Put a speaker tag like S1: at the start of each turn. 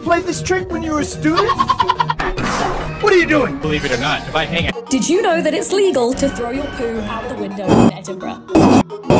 S1: played this trick when you were a student? what are you doing?
S2: Believe it or not, if I hang out.
S3: Did you know that it's legal to throw your poo out the window in Edinburgh?